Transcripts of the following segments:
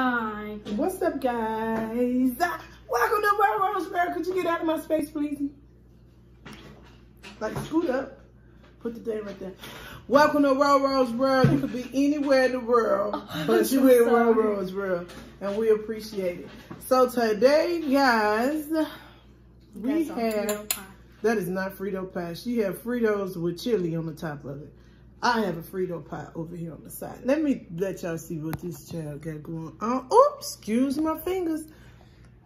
Hi. What's up, guys? Ah, Welcome to Rose Roseberry. Could you get out of my space, please? Like, scoot up. Put the thing right there. Welcome to Rose Rose World. You could be anywhere in the world, but I'm you in sorry. Rose World, and we appreciate it. So today, guys, we That's have that is not Frito pie. She have Fritos with chili on the top of it. I have a Frito pie over here on the side. Let me let y'all see what this child got going on. Oops, excuse my fingers.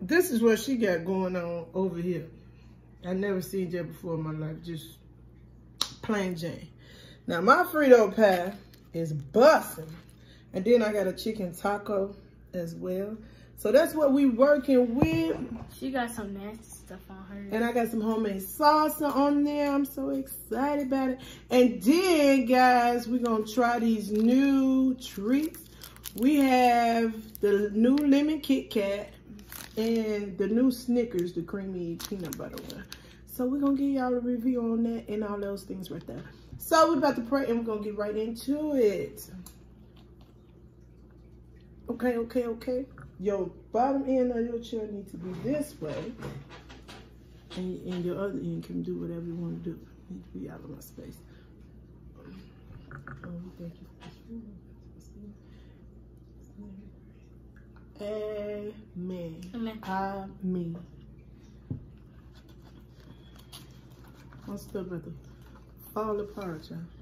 This is what she got going on over here. I never seen that before in my life. Just plain Jane. Now my Frito pie is busting. And then I got a chicken taco as well. So that's what we working with. She got some nasty stuff on her. And I got some homemade salsa on there. I'm so excited about it. And then, guys, we're going to try these new treats. We have the new lemon Kit Kat and the new Snickers, the creamy peanut butter one. So we're going to give y'all a review on that and all those things right there. So we're about to pray and we're going to get right into it. Okay, okay, okay. Your bottom end of your chair needs to be this way. And, and your other end can do whatever you want to do. Need to be out of my space. Oh, thank you for this food. Amen. Amen. Amen. I'm still about to fall apart, y'all.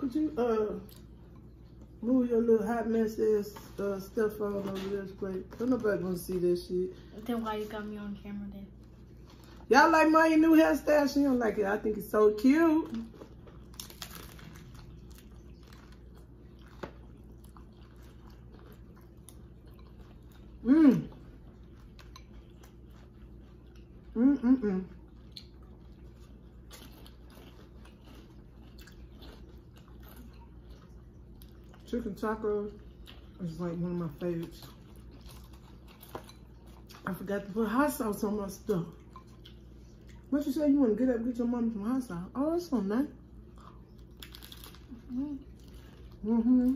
Could you uh move your little hot mess ass uh, stuff all over this plate? Don't nobody gonna see this shit. Then why you got me on camera then? Y'all like my new hairstyle? She don't like it. I think it's so cute. Mmm. Mmm, mm, mm. Chicken tacos is like one of my favorites. I forgot to put hot sauce on my stuff. What you say? You want to get up get your mom some hot sauce? Oh, that's so nice. Mm-hmm.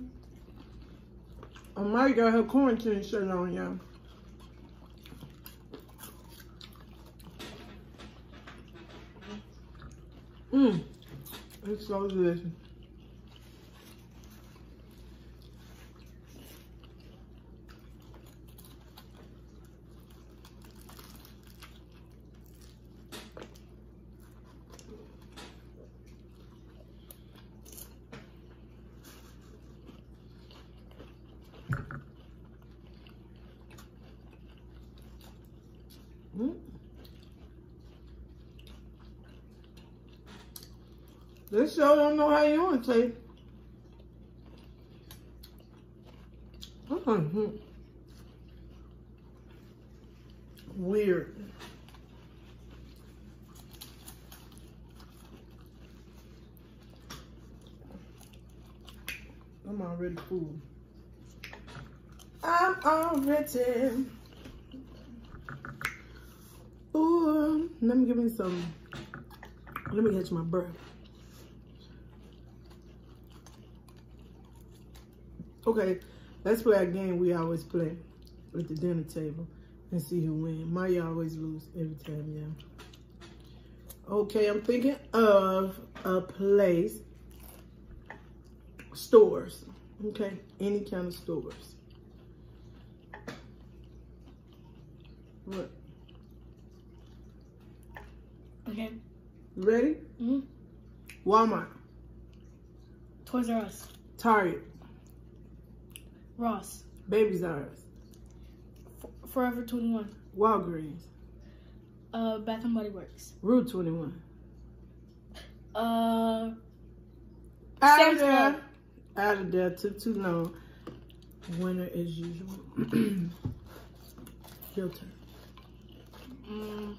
Amari got her quarantine shirt on, y'all. Mmm. It's so delicious. Mm. Show don't know how you want to taste. Mhm. Weird. I'm already full. I'm already. Ooh, let me give me some. Let me catch my breath. Okay, let's play a game we always play at the dinner table and see who wins. Maya always lose every time, yeah. Okay, I'm thinking of a place. Stores. Okay, any kind of stores. What? Okay. You ready? hmm Walmart, Toys R Us. Target, Ross. Us, F- Forever 21. Walgreens, Uh, Bath and Body Works. Route 21. Uh, Out Sam's of there. Club. Out of there. Took too long. Winner as usual. Your turn. mm,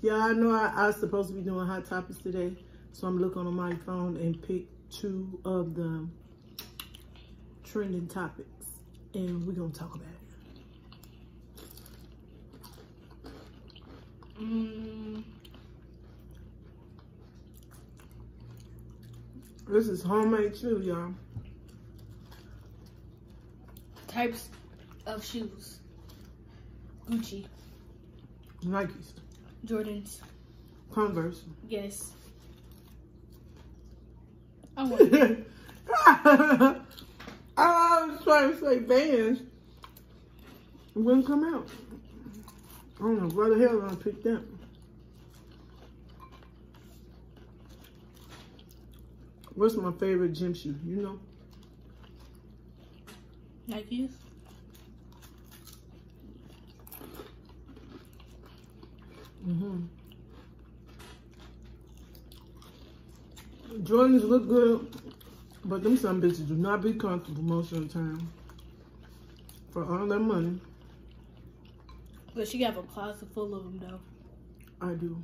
Yeah, I know I, I was supposed to be doing hot topics today, so I'm looking on my phone and pick two of the trending topics and we're gonna talk about it. Mm. This is homemade shoes, y'all. Types of shoes. Gucci. Nikes. Jordans. Converse. Yes. I want I was trying to say bands. It wouldn't come out. I don't know why the hell I picked that. What's my favorite gym shoe? You know? Nikes. Mm-hmm. Jordans look good, but them some bitches do not be comfortable most of the time. For all that money, But she have a closet full of them though. I do.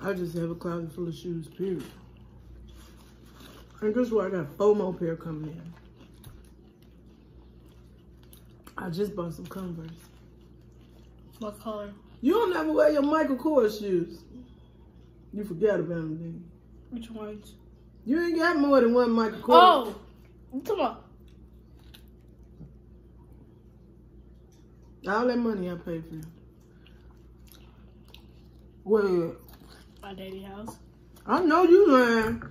I just have a closet full of shoes, period. And guess what? I got four more pair coming in. I just bought some Converse. What color? You don't ever wear your Michael Kors shoes. You forgot about them, then. Which ones? You ain't got more than one Michael Kors. Oh, come on. All that money I paid for. Where? My daddy house. I know you lying.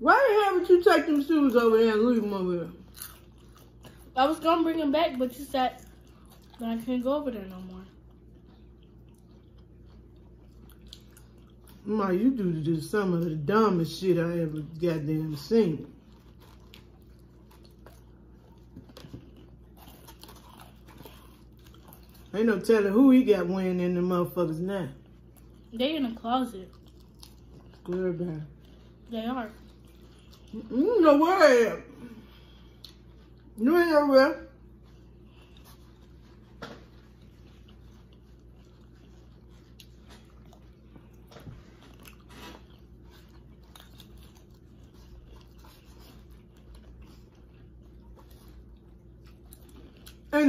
Why the hell would you take them shoes over there and leave them over there? I was gonna bring them back, but you said I can't go over there no more. Ma, you do do some of the dumbest shit I ever goddamn seen. Ain't no telling who he got wearing in the motherfuckers now. They in the closet. Clear back. They are. You know where I am. You ain't nowhere.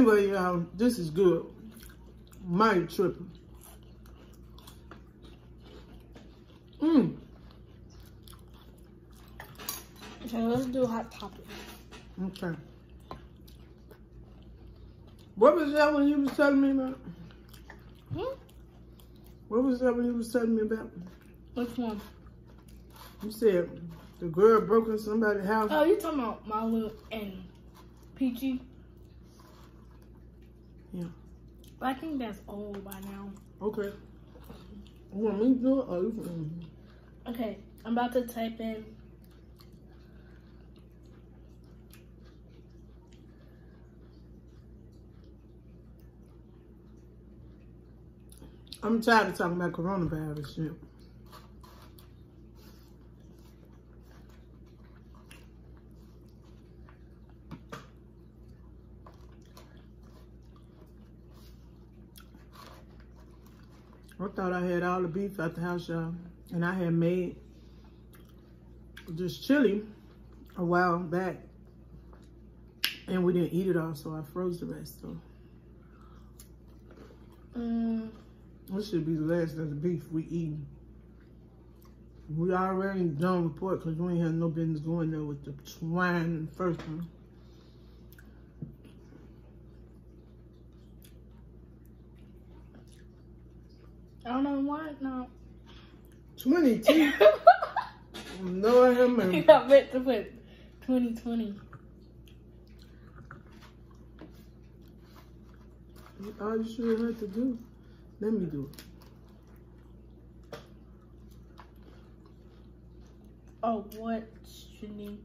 Anyway, y'all, this is good. Mighty tripping. Mmm. Okay, let's do hot topic. Okay. What was that one you was telling me about? Hmm? What was that one you was telling me about? Which one? You said the girl broke in somebody's house. Oh, you talking about Malu and Peachy? Yeah. But I think that's old by now. Okay. You want me to do it? Or you can- Okay, I'm about to type in. I'm tired of talking about coronavirus shit. I thought I had all the beef at the house, y'all. And I had made this chili a while back. And we didn't eat it all, so I froze the rest. So Um, this should be the last of the beef we eat. We already done report because we ain't had no business going there with the swine first one. I don't know why. No. 22. no, I have you got meant to put 2020. All you should have to do. Let me do it. Oh, what streaming?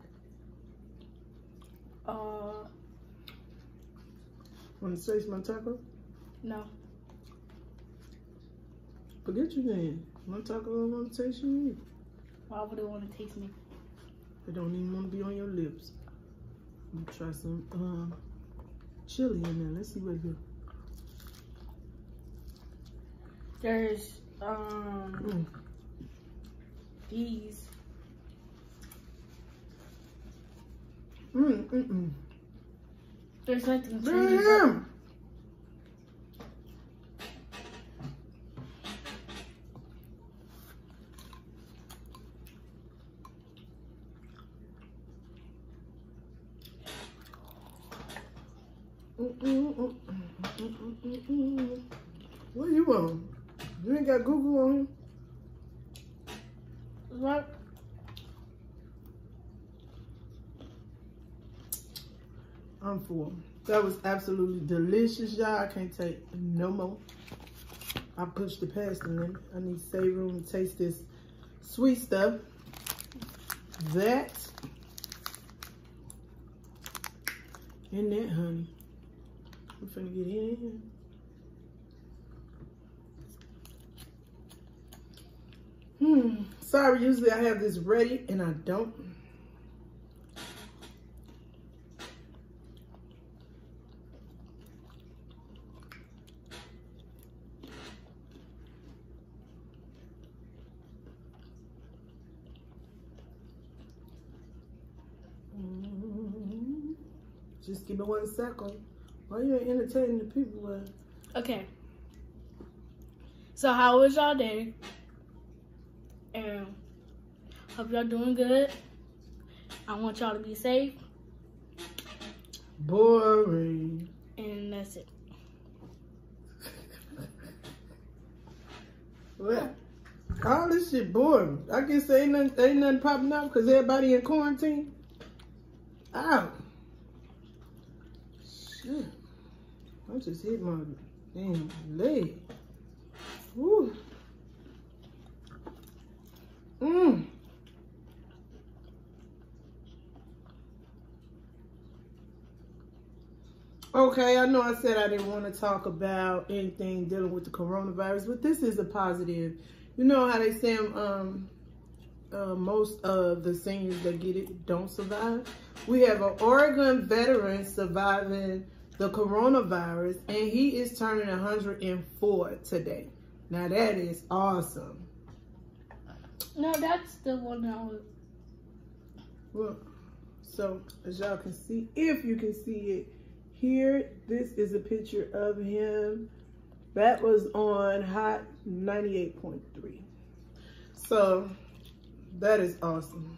Uh, Want to taste my taco? no. Forget you then. My taco don't want to taste you either. Why would it want to taste me? It don't even want to be on your lips. Let me try some um, chili in there. Let's see what it do. There's um Mm. these. Mm, mm, mm. There's nothing trendy. but- Damn. What you on? You ain't got Google on him? What? I'm full. That was absolutely delicious, y'all. I can't take no more. I pushed the past and then I need to save room to taste this sweet stuff. That and that, honey. I'm finna get in. Hmm. Sorry, usually I have this ready and I don't. Me one second. Why you ain't entertaining the people? with? Okay. So how was y'all day? And hope y'all doing good. I want y'all to be safe. Boring. And that's it. what? All this shit boring. I guess ain't nothing, ain't nothing popping up because everybody in quarantine. Ow. Shit. I just hit my damn leg. Woo. Mmm. Okay, I know I said I didn't want to talk about anything dealing with the coronavirus, but this is a positive. You know how they say um, uh, most of the seniors that get it don't survive? We have an Oregon veteran surviving the coronavirus, and he is turning 104 today. Now that is awesome. No, that's the one I was. Well, so as y'all can see, if you can see it here, this is a picture of him. That was on Hot 98.3. So that is awesome.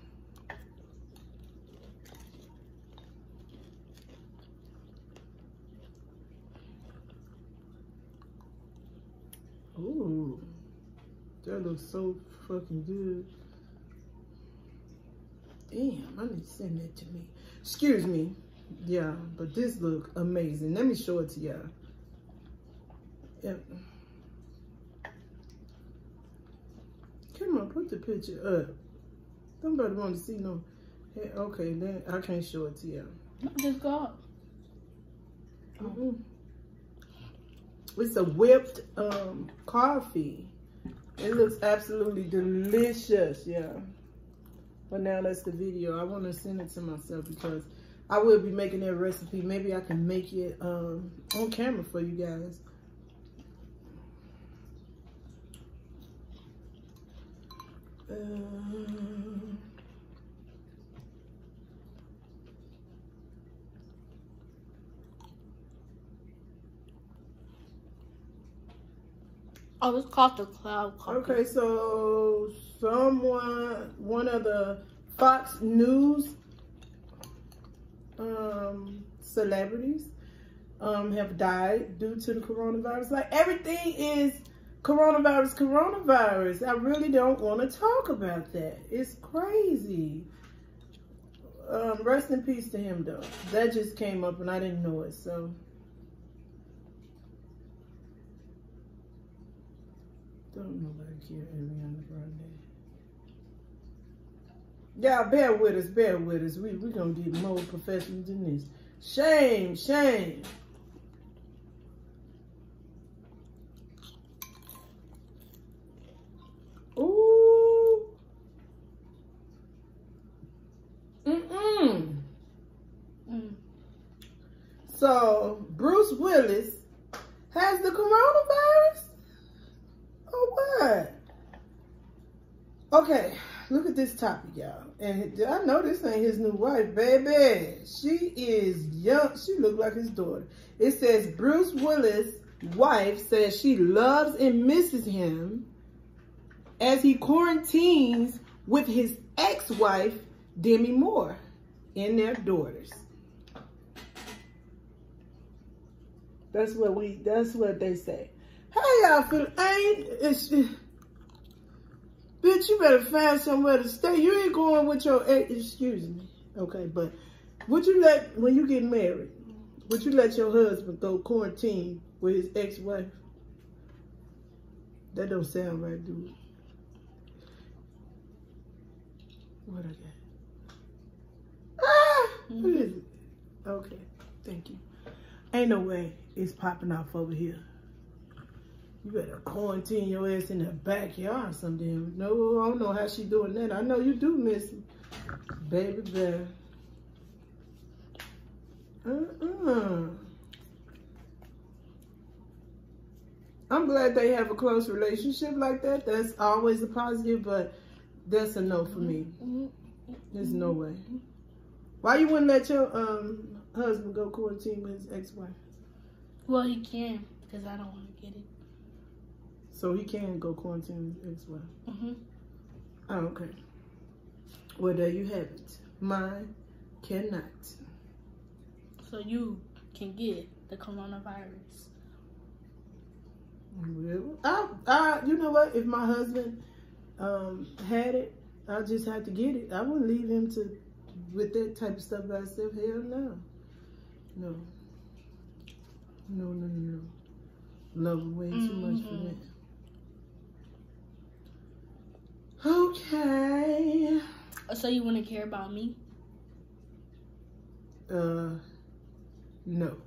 Ooh, that looks so fucking good. Damn, I need to send that to me. Excuse me. Yeah, but this look amazing. Let me show it to y'all. Yep. Come on, put the picture up. Somebody want to see no. Hey, okay, then I can't show it to y'all. Just go up. Mm -hmm. It's a whipped um, coffee. It looks absolutely delicious, yeah. But now that's the video. I want to send it to myself because I will be making that recipe. Maybe I can make it um, on camera for you guys. Uh, Oh, it's called the cloud coffee. Okay, so someone, one of the Fox News um, celebrities um, have died due to the coronavirus. Like everything is coronavirus, coronavirus. I really don't want to talk about that. It's crazy. Um, rest in peace to him though. That just came up and I didn't know it, so. Don't nobody care Ariana Grande. Y'all bear with us, bear with us. We we gonna get more professional than this. Shame, shame. Ooh. Mm-mm. Mm. So Bruce Willis has the coronavirus? what? Okay, look at this topic, y'all. And I know this ain't his new wife, baby. She is young. She look like his daughter. It says Bruce Willis' wife says she loves and misses him as he quarantines with his ex-wife, Demi Moore, and their daughters. That's what we. That's what they say. How y'all feel? Ain't. Bitch, you better find somewhere to stay. You ain't going with your ex. Excuse me. Okay, but would you let when you get married? Would you let your husband go quarantine with his ex-wife? That don't sound right, dude. What I got? Ah, what is it? Okay, thank you. Ain't no way it's popping off over here. You better quarantine your ass in the backyard someday. No, I don't know how she doing that. I know you do miss me. Baby bear. Uh-uh. I'm glad they have a close relationship like that. That's always a positive, but that's a no for me. There's no way. Why you wouldn't let your um husband go quarantine with his ex-wife? Well, he can because I don't want to get it. So he can go quarantine as well. ex-wife. hmm Oh, okay. Well, there you have it. Mine cannot. So you can get the coronavirus. Well, I, I, you know what? If my husband um, had it, I just had to get it. I wouldn't leave him to with that type of stuff by himself. Hell no, no, no, no, no. no. Love him way too much for Mhm. that. Okay. So you wouldn't care about me? Uh, no.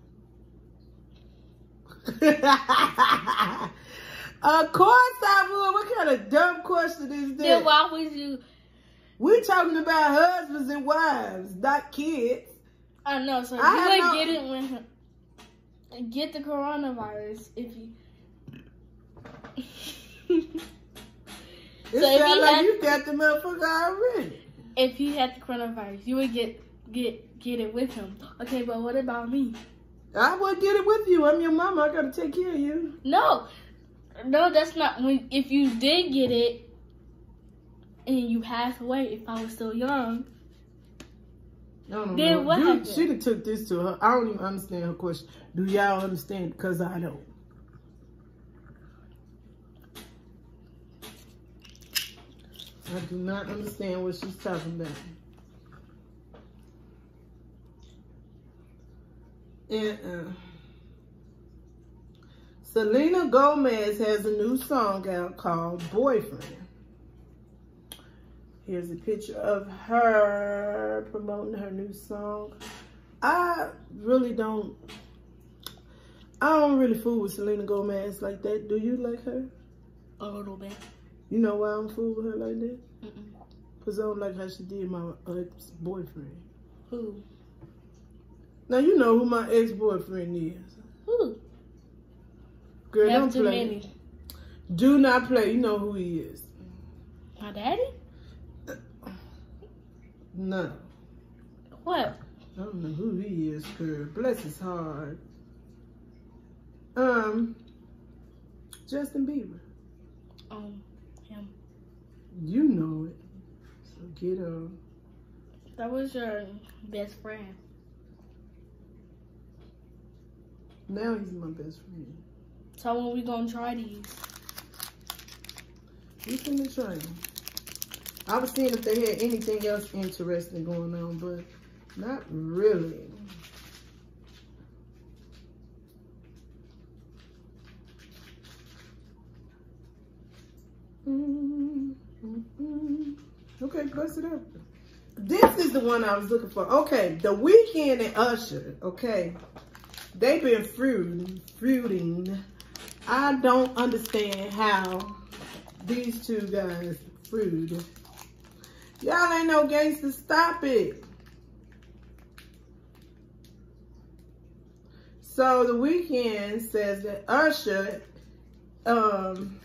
of course I would. What kind of dumb question is that? Then why would you? We're talking about husbands and wives, not kids. I know. So I you would get it when get the coronavirus if you. It So sounds like had- you got the motherfucker already. if you had the coronavirus, you would get get get it with him. Okay, but what about me? I would get it with you. I'm your mama. I gotta take care of you. No, no, that's not when. If you did get it and you passed away, if I was still young, I don't Then what You- happened? She done took this to her. I don't even understand her question. Do y'all understand? Because I don't. I do not understand what she's talking about. Uh-uh. Selena Gomez has a new song out called Boyfriend. Here's a picture of her promoting her new song. I really don't. I don't really fool with Selena Gomez like that. Do you like her? a little bit. You know why I'm fooling with her like that? Mm-mm. Cause I don't like how she did my ex-boyfriend. Who? Now you know who my ex-boyfriend is. Who? Girl, Have don't too play. many. Do not play. You know who he is. My daddy? No. What? I don't know who he is, girl. Bless his heart. Um, Justin Bieber. Um. You know it. So get up. That was your best friend. Now he's my best friend. So when we gonna try these? We finna try them. I was seeing if they had anything else interesting going on, but not really. Mm, mm, mm. It up. This is the one I was looking for. Okay, The Weeknd and Usher. Okay, they've been feuding. feuding. I don't understand how these two guys feud. Y'all ain't no gangsters. Stop it. So the Weeknd says that Usher, um,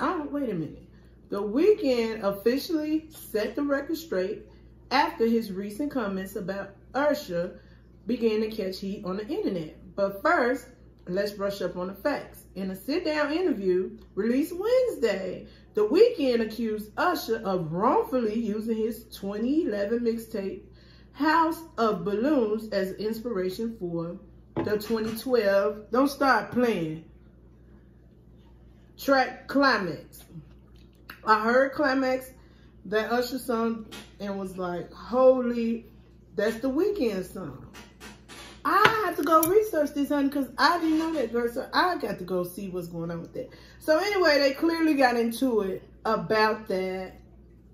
oh wait a minute. The Weeknd officially set the record straight after his recent comments about Usher began to catch heat on the internet. But first, let's brush up on the facts. In a sit-down interview released Wednesday, The Weeknd accused Usher of wrongfully using his 2011 mixtape House of Balloons as inspiration for the 2012 Don't Start Playing track Climax. I heard Climax, that Usher song, and was like, holy, that's the Weeknd song. I had to go research this, honey, because I didn't know that, girl. So I got to go see what's going on with that. So anyway, they clearly got into it about that.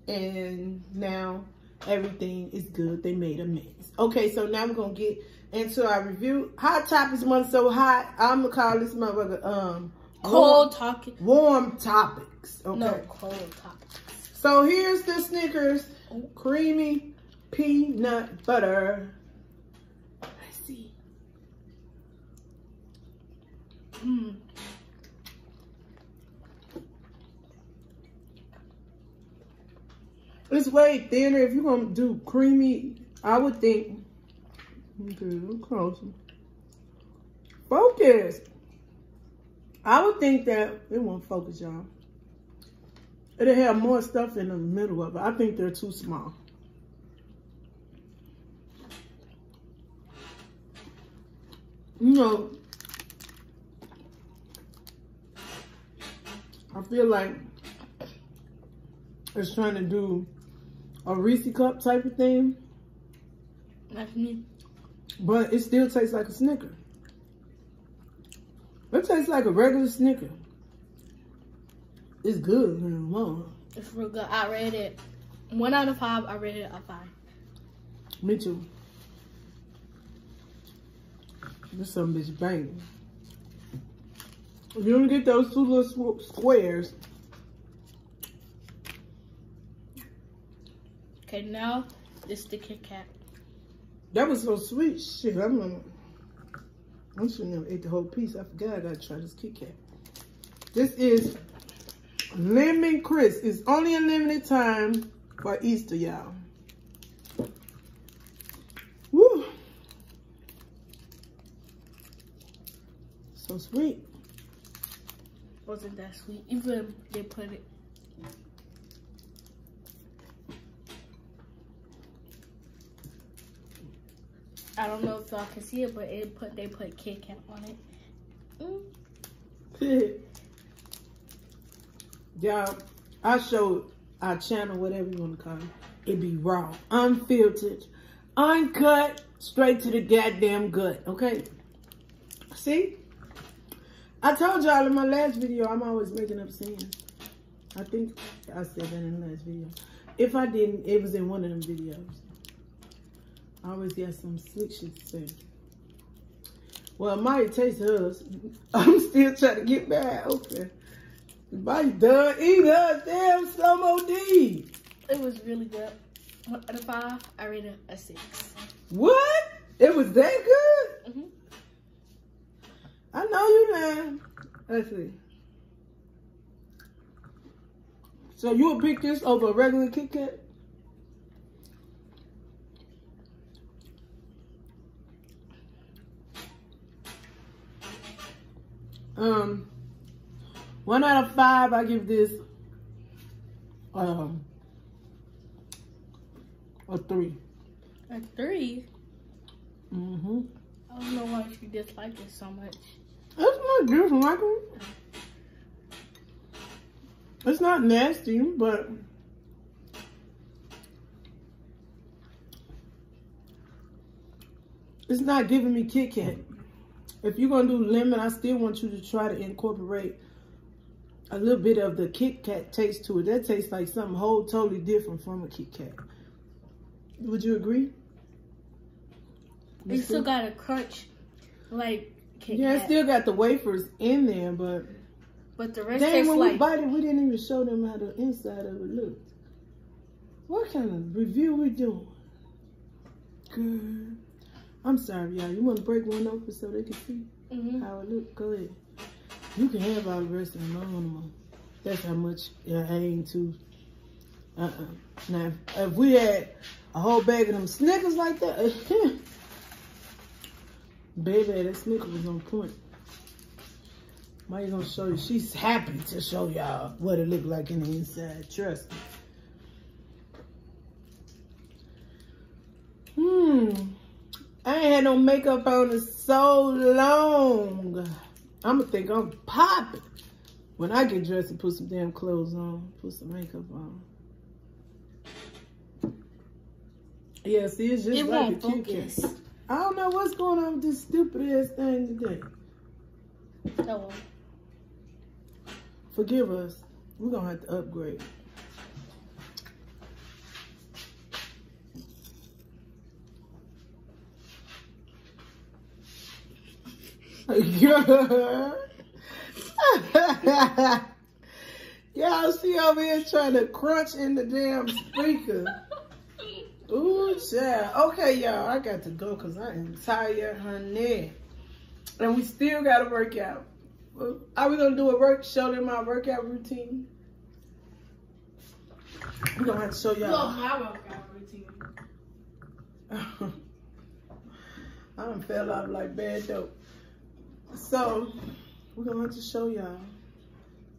And now everything is good. They made amends. Okay, so now we're going to get into our review. Hot Topics month so hot. I'm going to call this motherfucker um, cold talking. Warm topics. Okay. No, cold topics. So here's the Snickers creamy peanut butter. Let's see. Mm. It's way thinner. If you're gonna do creamy, I would think. Okay, closer. Focus. I would think that it won't focus, y'all. It'll have more stuff in the middle of it. I think they're too small. You know, I feel like it's trying to do a Reese cup type of thing. That's me. But it still tastes like a Snicker. It tastes like a regular Snicker. It's good, man. It's real good. I rated it one out of five. I rated it a five. Me too. This some bitch bang. If you don't get those two little squares. Okay, now it's the Kit Kat. That was so sweet. Shit, I'm gonna. I shouldn't have ate the whole piece. I forgot I gotta try this Kit Kat. This is Lemon Crisp. It's only a limited time for Easter, y'all. Woo! So sweet. Wasn't that sweet? Even they put it. I don't know if y'all can see it, but it put they put Kit Kat on it. Mm. Y'all, I showed our channel, whatever you want to call it. It be raw, unfiltered, uncut, straight to the goddamn gut, okay? See? I told y'all in my last video, I'm always making up scenes. I think I said that in the last video. If I didn't, it was in one of them videos. I always got some slick shit to say. Well, might taste hers. I'm still trying to get back. Okay. Body done eat her damn some OD. It was really good. One out of five, I rated a six. What? It was that good? Mm -hmm. I know you man. Let's see. So you would pick this over a regular Kit Kat? Um, one out of five, I give this um a three. A three? Mm-hmm. I don't know why you dislike it so much. It's not disliking. It's not nasty, but it's not giving me Kit Kat. If you're gonna do lemon, I still want you to try to incorporate a little bit of the Kit Kat taste to it. That tastes like something whole totally different from a Kit Kat. Would you agree? You it still got a crunch, like Kit Yeah, Kat. it still got the wafers in there, but but the rest dang, when like... we bite it, we didn't even show them how the inside of it looked. What kind of review we doing? Good. I'm sorry, y'all. You want to break one open so they can see mm -hmm. how it look? Go ahead. You can have all the rest of them. on. That's how much I ain't too. Uh-uh. Now, if we had a whole bag of them Snickers like that, baby, that Snicker was on point. Maya gonna show you. She's happy to show y'all what it looked like in the inside. Trust me. Hmm. Had no makeup on in so long. I'ma think I'm popping. When I get dressed and put some damn clothes on, put some makeup on. Yeah, see, it's just It like a focus. I don't know what's going on with this stupid ass thing today. One. Forgive us. We're gonna have to upgrade. Y'all see over here trying to crunch in the damn speaker. Ooh, child. Okay, y'all, I got to go because I am tired, honey. And we still got to work out. Are we going to do a work, show them my workout routine? We're going to have to show y'all. Love my workout routine. I done fell out like bad dope. So, we're going to show y'all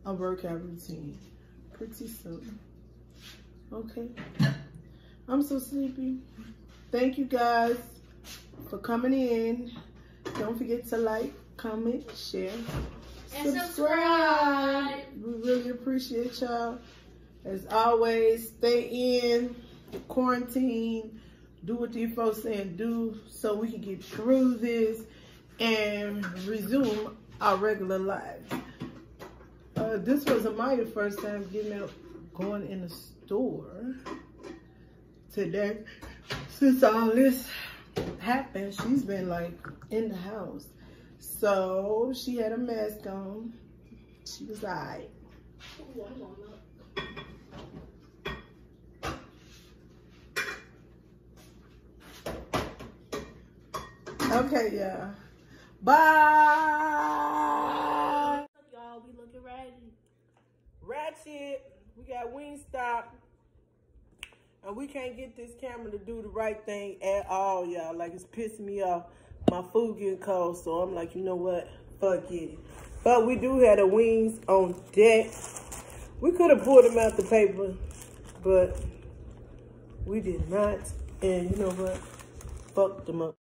a workout routine pretty soon. Okay? I'm so sleepy. Thank you guys for coming in. Don't forget to like, comment, share, And subscribe. We really appreciate y'all. As always, stay in quarantine. Do what these folks saying do so we can get through this and resume our regular lives. Uh, this was my first time getting out, going in the store today. Since all this happened, she's been like in the house. So she had a mask on. She was alright. Okay, yeah. Bye. Y'all, we looking ready. Ratchet. We got Wingstop. And we can't get this camera to do the right thing at all, y'all. Like, it's pissing me off. My food getting cold, so I'm like, you know what? Fuck it. But we do have the wings on deck. We could have pulled them out the paper, but we did not. And you know what? Fucked them up.